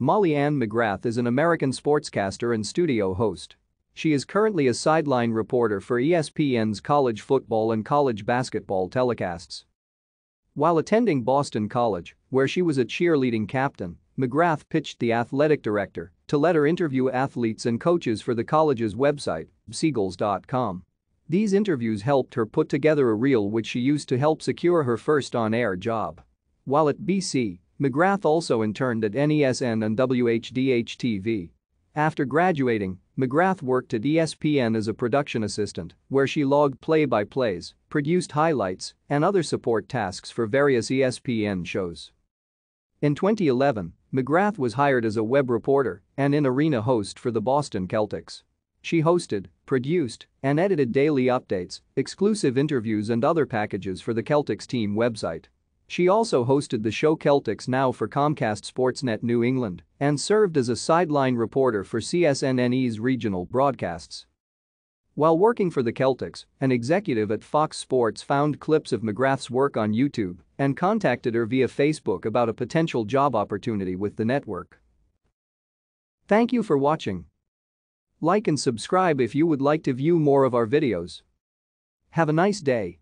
Molly Anne McGrath is an American sportscaster and studio host. She is currently a sideline reporter for ESPN's college football and college basketball telecasts. While attending Boston College, where she was a cheerleading captain, McGrath pitched the athletic director to let her interview athletes and coaches for the college's website, BCEagles.com. These interviews helped her put together a reel which she used to help secure her first on-air job. While at BC, McGrath also interned at NESN and WHDH-TV. After graduating, McGrath worked at ESPN as a production assistant, where she logged play-by-plays, produced highlights, and other support tasks for various ESPN shows. In 2011, McGrath was hired as a web reporter and in-arena host for the Boston Celtics. She hosted, produced, and edited daily updates, exclusive interviews and other packages for the Celtics team website. She also hosted the show Celtics Now for Comcast Sportsnet New England and served as a sideline reporter for CSNNE's regional broadcasts. While working for the Celtics, an executive at Fox Sports found clips of McGrath's work on YouTube and contacted her via Facebook about a potential job opportunity with the network. Thank you for watching. Like and subscribe if you would like to view more of our videos. Have a nice day.